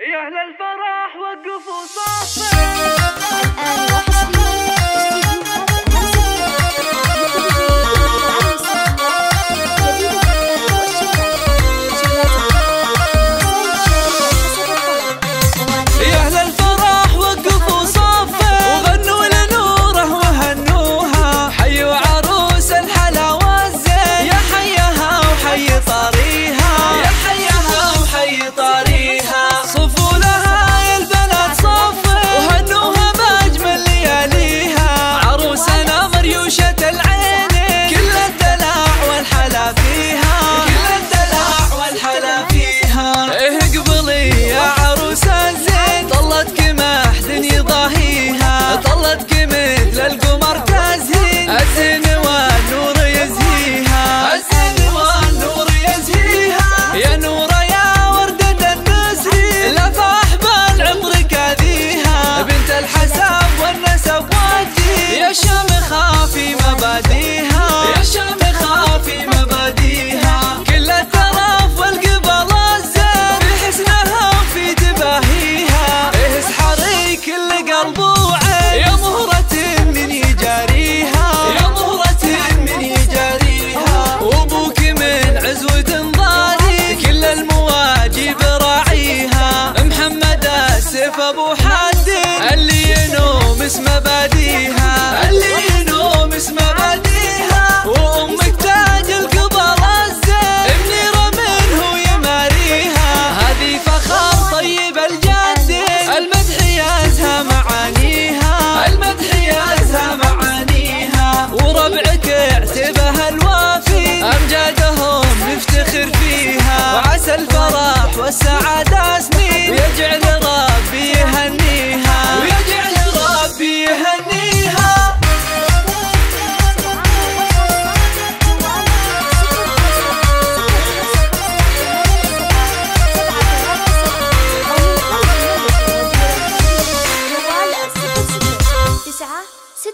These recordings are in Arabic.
يا أهل الفرح وقفوا صف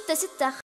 ستة ستة.